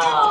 아.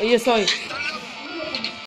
Ouais, mon